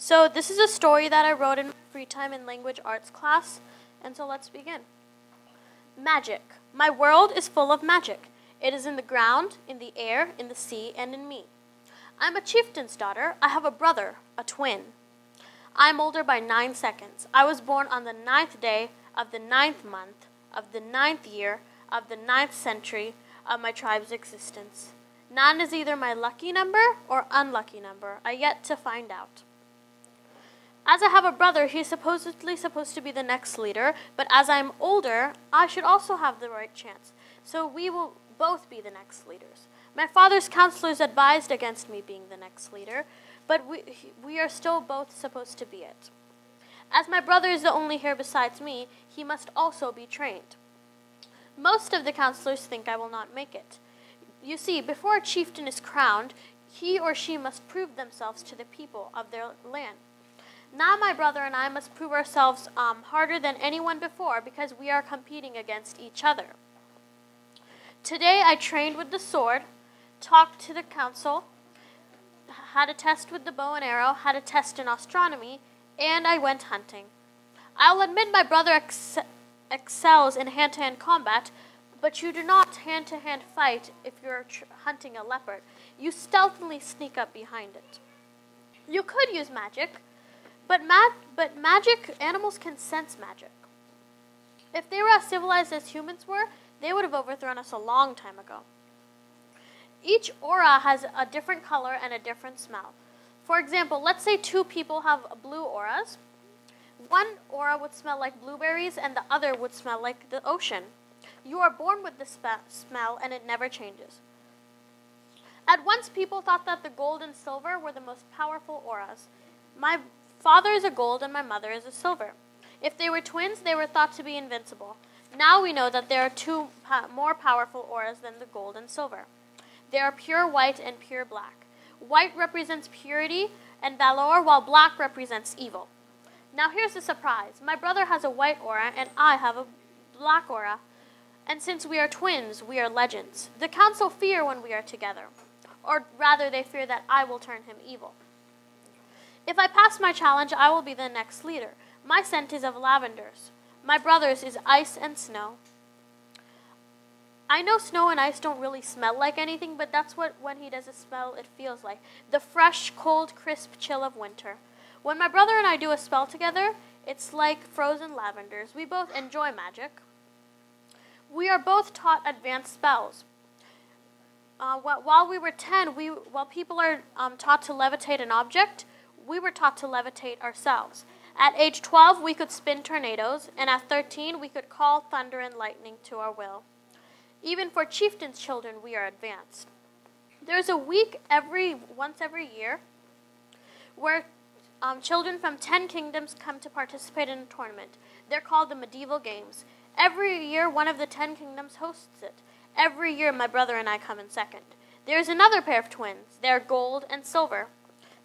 So this is a story that I wrote in free time in language arts class, and so let's begin. Magic. My world is full of magic. It is in the ground, in the air, in the sea, and in me. I'm a chieftain's daughter. I have a brother, a twin. I'm older by nine seconds. I was born on the ninth day of the ninth month of the ninth year of the ninth century of my tribe's existence. Nine is either my lucky number or unlucky number. I yet to find out. As I have a brother, he's supposedly supposed to be the next leader, but as I'm older, I should also have the right chance. So we will both be the next leaders. My father's counselors advised against me being the next leader, but we, we are still both supposed to be it. As my brother is the only heir besides me, he must also be trained. Most of the counselors think I will not make it. You see, before a chieftain is crowned, he or she must prove themselves to the people of their land. Now my brother and I must prove ourselves um, harder than anyone before because we are competing against each other. Today I trained with the sword, talked to the council, had a test with the bow and arrow, had a test in astronomy, and I went hunting. I'll admit my brother ex excels in hand to hand combat, but you do not hand to hand fight if you're hunting a leopard. You stealthily sneak up behind it. You could use magic, but, ma- but magic, animals can sense magic. If they were as civilized as humans were, they would have overthrown us a long time ago. Each aura has a different color and a different smell. For example, let's say two people have blue auras. One aura would smell like blueberries and the other would smell like the ocean. You are born with this smell and it never changes. At once, people thought that the gold and silver were the most powerful auras. My father is a gold and my mother is a silver. If they were twins, they were thought to be invincible. Now we know that there are two more powerful auras than the gold and silver. They are pure white and pure black. White represents purity and valor, while black represents evil. Now here's the surprise. My brother has a white aura and I have a black aura. And since we are twins, we are legends. The council fear when we are together. Or rather, they fear that I will turn him evil. If I pass my challenge, I will be the next leader. My scent is of lavenders. My brother's is ice and snow. I know snow and ice don't really smell like anything, but that's what when he does a spell it feels like. The fresh, cold, crisp chill of winter. When my brother and I do a spell together, it's like frozen lavenders. We both enjoy magic. We are both taught advanced spells. Uh, while we were 10, we, while people are um, taught to levitate an object, we were taught to levitate ourselves. At age 12, we could spin tornadoes, and at 13, we could call thunder and lightning to our will. Even for chieftains' children, we are advanced. There's a week every once every year where um, children from 10 kingdoms come to participate in a tournament. They're called the Medieval Games. Every year, one of the 10 kingdoms hosts it. Every year, my brother and I come in second. There's another pair of twins. They're gold and silver.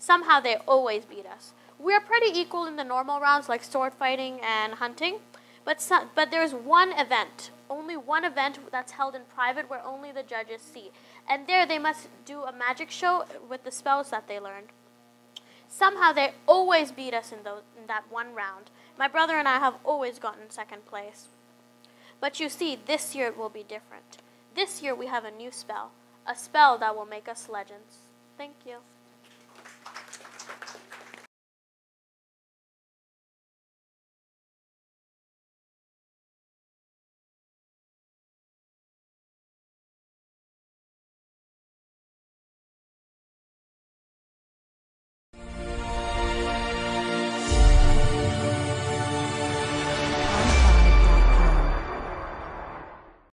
Somehow they always beat us. We are pretty equal in the normal rounds like sword fighting and hunting, but, some, but there's one event, only one event that's held in private where only the judges see. And there they must do a magic show with the spells that they learned. Somehow they always beat us in, those, in that one round. My brother and I have always gotten second place. But you see, this year it will be different. This year we have a new spell, a spell that will make us legends. Thank you.